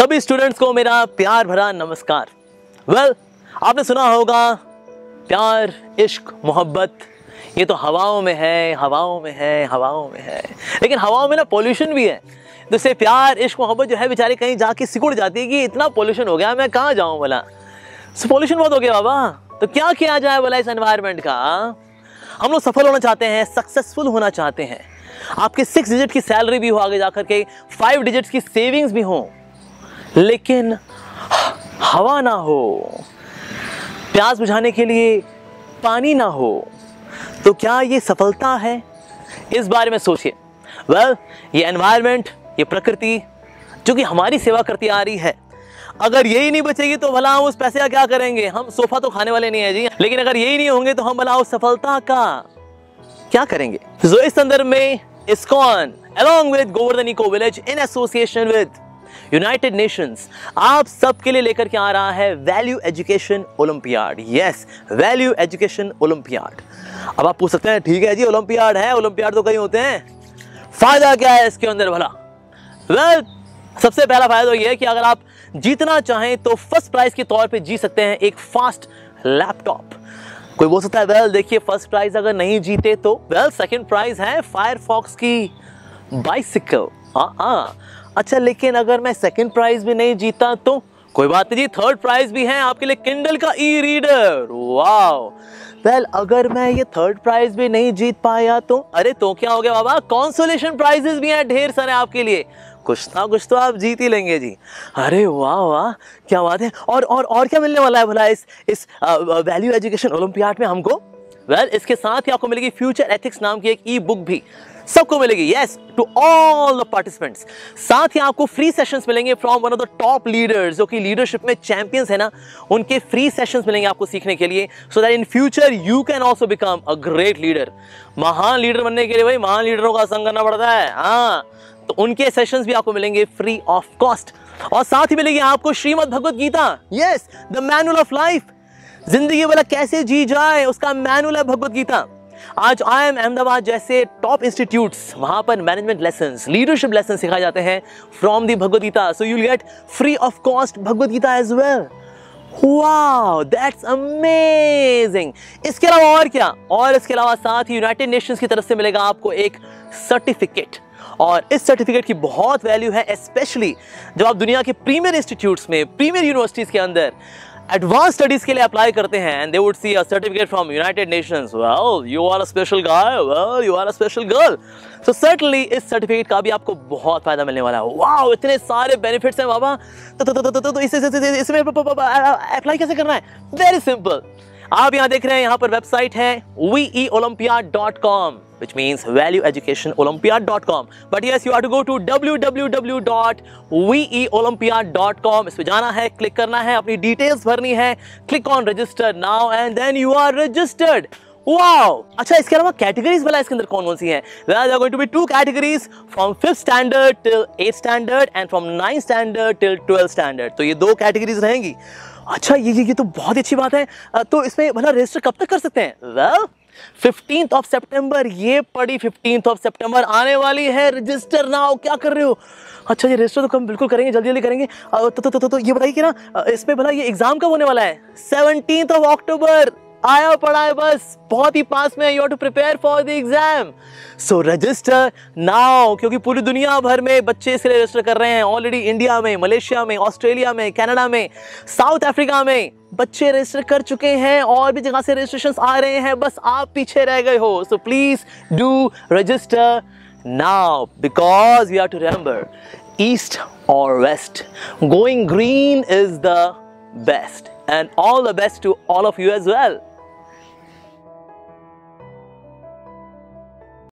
सभी स्टूडेंट्स को मेरा प्यार भरा नमस्कार। वेल well, आपने सुना होगा प्यार इश्क मोहब्बत ये तो हवाओं में है हवाओं में है हवाओं में है। लेकिन हवाओं में ना पोल्यूशन भी है। तो प्यार इश्क मोहब्बत जो है बेचारे कहीं जाके सिकुड़ जाती है कि इतना पोल्यूशन हो गया मैं कहाँ जाऊँ बोला सो पोल्यूशन बहुत हो गया बाबा। तो क्या किया जाए बोला इस एनवायरनमेंट का? हम लोग सफल होना चाहते हैं सक्सेसफुल होना चाहते हैं। आपके सिक्स डिजिट की सैलरी भी हो आगे जाकर के फाइव डिजिट्स की सेविंग्स भी हो। लेकिन हवा ना हो प्यास बुझाने के लिए पानी ना हो तो क्या ये सफलता है? इस बारे में सोचिए। वेल well, ये एनवायरनमेंट ये प्रकृति जो कि हमारी सेवा करती आ रही है। अगर यही नहीं बचेगी तो भला हम उस पैसे का क्या करेंगे? हम सोफा तो खाने वाले नहीं है जी। लेकिन अगर यही नहीं होंगे तो हम भला उस सफलता का क्या करेंगे? जो इस संदर्भ में ISKCON along with Govardhan Eco Village in association with United Nations आप सबके लिए लेकर के आ रहा है value education olympiad yes value education olympiad अब आप पूछ सकते हैं, ठीक है जी ओलंपियाड है ओलंपियाड तो कहीं होते हैं। फ़ायदा क्या है इसके अंदर भला? वेल सबसे पहला फ़ायदा तो यह है कि अगर आप जीतना चाहें तो फ़र्स्ट प्राइज के तौर पे जी सकते हैं एक फास्ट लैपटॉप कोई बोल सकता है वेल देखिए फ़र्स्ट प्राइज अगर नहीं जीते तो वेल सेकंड प्राइज है फायरफॉक्स की बाइसिकल हाँ हाँ। अच्छा लेकिन अगर मैं सेकंड प्राइज भी नहीं जीता तो? कोई बात नहीं थर्ड प्राइज भी है आपके लिए किंडल का ई रीडर वाओ वेल अगर मैं ये थर्ड प्राइज भी नहीं जीत पाया तो? अरे तो क्या हो गया बाबा? कॉन्सोलेशन प्राइजेस भी हैं, ढेर सारे आपके लिए। कुछ ना कुछ तो आप जीत ही लेंगे जी। अरे, वाह वाह। क्या बात है। और और और क्या मिलने वाला है भला इस इस वैल्यू एजुकेशन ओलंपियाड में हमको? वेल well, इसके साथ ही आपको मिलेगी फ्यूचर एथिक्स नाम की एक ई बुक भी। सबको मिलेगी yes to all the participants साथ ही आपको फ्री सेशंस मिलेंगे from one of the top leaders जो कि लीडरशिप में चैंपियंस है ना उनके फ्री सेशंस मिलेंगे आपको सीखने के लिए। So that in future you can also become a great leader महान लीडर बनने के लिए भाई महान लीडरों का संग करना पड़ता है। हाँ तो उनके सेशंस भी आपको मिलेंगे फ्री ऑफ़ कॉस्ट और साथ ही मिलेगी आपको Shrimad Bhagavad Gita yes the manual of life ज़िंदगी वाला कैसे जी जाए, उसका मैनुअल है भगवत गीता। आज आई एम अहमदाबाद जैसे टॉप इंस्टीट्यूट्स वहाँ पर मैनेजमेंट लेसन लीडरशिप लेसन सिखाए जाते हैं from the Bhagavad Gita. So you get free of cost Bhagavad Gita as well wow that's amazing इसके अलावा और क्या? और इसके अलावा साथ ही यूनाइटेड नेशंस की तरफ़ से मिलेगा आपको एक सर्टिफिकेट और इस सर्टिफिकेट की बहुत वैल्यू है स्पेशली जब आप दुनिया के प्रीमियर इंस्टीट्यूट्स में प्रीमियर यूनिवर्सिटीज के अंदर एडवांस स्टडीज़ के लिए अप्लाई करते हैं and they would see a certificate from United Nations well you are a special guy well you are a special girl so certainly इस सर्टिफिकेट का भी आपको बहुत फ़ायदा मिलने वाला है वाओ इतने सारे बेनिफिट्स हैं बाबा तो तो तो तो तो, तो इसे इसमें अप्लाई कैसे करना है वेरी सिंपल आप यहाँ देख रहे हैं, यहाँ पर वेबसाइट है VE olympia dot com which mean value education olympia dot com but ये you are to go to W W W dot V olympia dot com इस पर जाना है क्लिक करना है, अपनी डिटेल्स भरनी है click on register now and then you are registered Wow! अच्छा इसके अलावा कैटेगरीज वाला इसके अंदर कौन कौन सी है? From fifth standard till eight standard and from ninth standard till twelfth standard तो ये दो कैटेगरीज रहेंगी। अच्छा ये ये ये तो बहुत अच्छी बात है। तो इसमें भला रजिस्टर कब तक कर सकते हैं? Well, फिफ्टींथ ऑफ़ September, ये पड़ी फिफ्टीन ऑफ़ September, आने वाली है। रजिस्टर ना हो क्या कर रहे हो? अच्छा ये रजिस्टर तो हम बिल्कुल करेंगे जल्दी जल्दी करेंगे। तो तो, तो, तो, तो ये बताइए कि ना इसमें भला ये एग्ज़ाम कब होने वाला है? सेवनटीन ऑफ़ अक्टूबर आया पड़ा है बस, बहुत ही पास में you to prepare for the exam so register now क्योंकि पूरी दुनिया भर में बच्चे इसके लिए रजिस्टर कर रहे हैं. ऑलरेडी इंडिया में मलेशिया में ऑस्ट्रेलिया में कनाडा में साउथ अफ्रीका में बच्चे रजिस्टर कर चुके हैं और भी जगह से रजिस्ट्रेशन आ रहे हैं. बस आप पीछे रह गए हो. So please do register now because you have to remember east और west going green is the best and all the best to all of you as well.